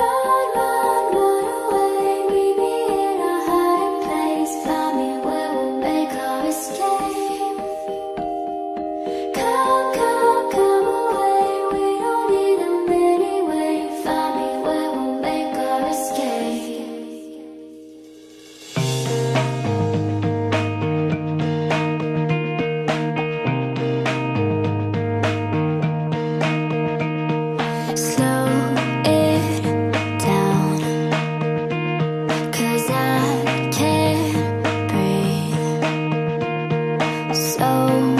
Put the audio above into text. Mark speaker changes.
Speaker 1: Run, So